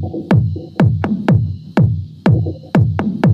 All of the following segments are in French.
Thank you.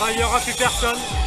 Ah, il n'y aura plus personne.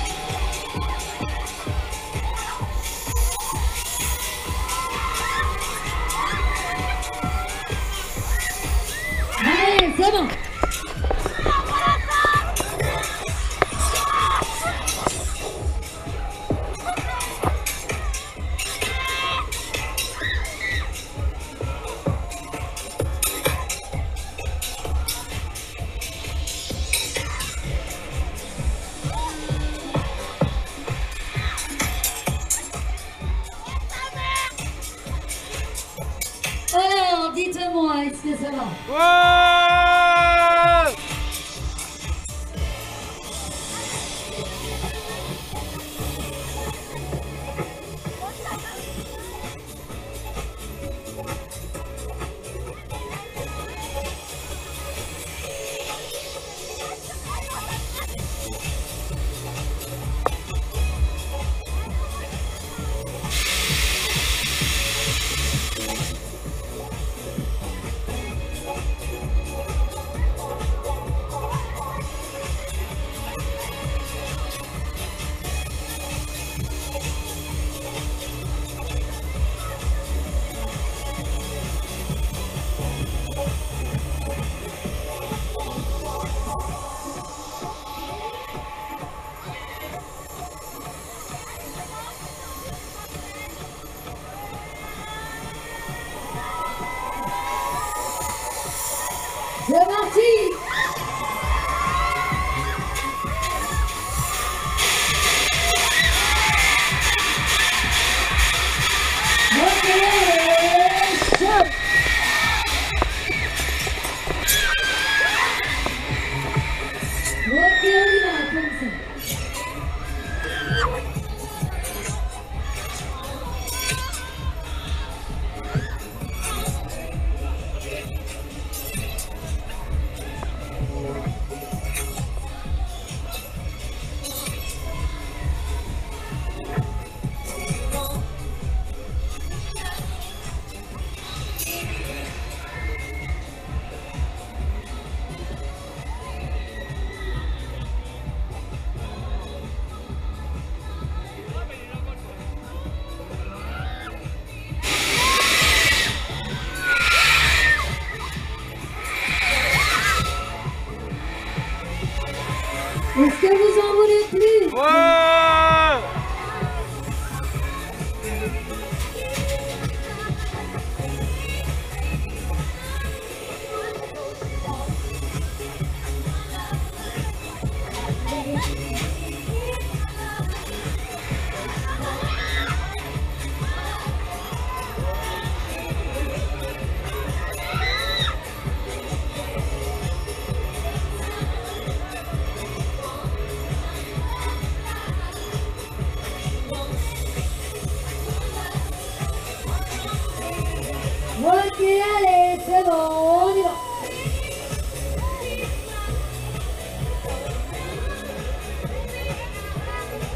Ok, allez, c'est bon, on.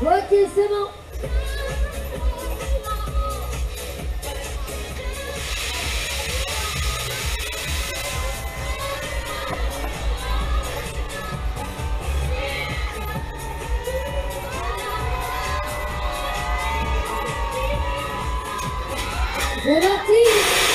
Ok, c'est bon. C'est parti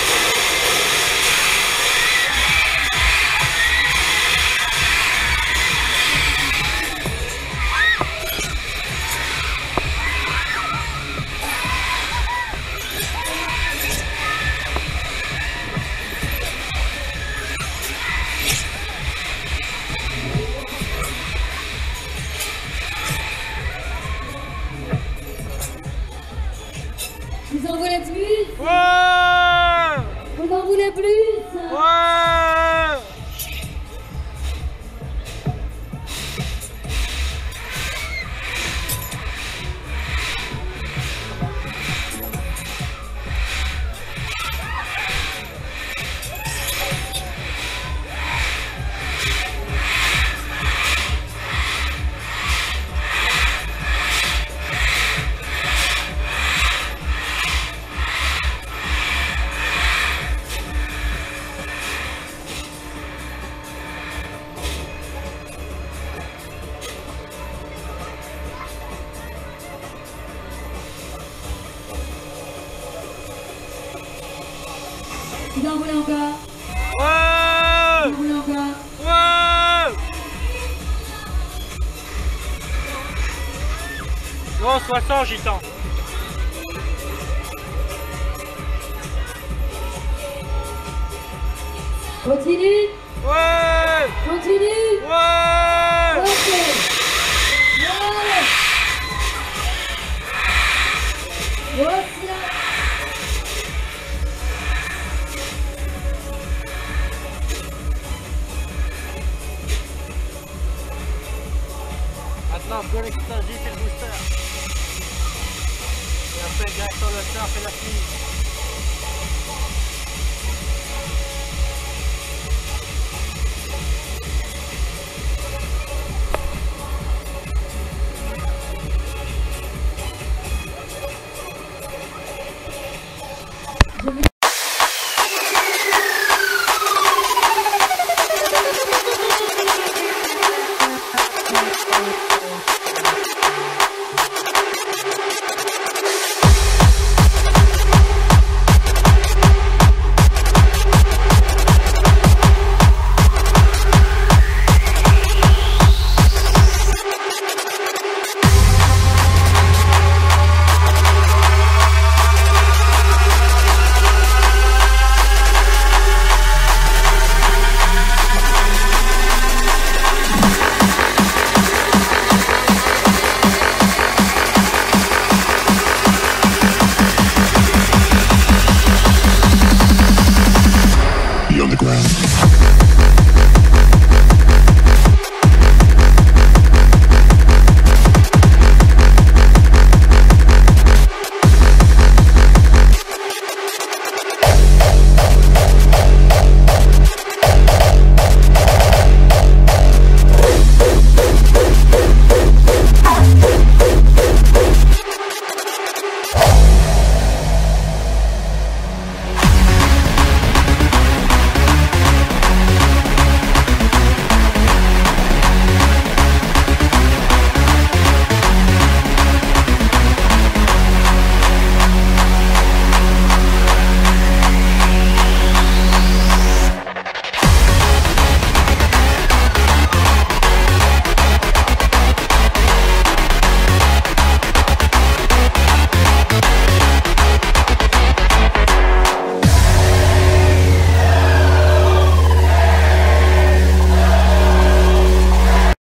plus. Vous voulez encore Ouais. Vous voulez encore Ouais. Non, 60 gitan. Continue. Ouais. Continue. Ouais. Ok Go l'extasique et le booster. Et après, direction le surf et la fille.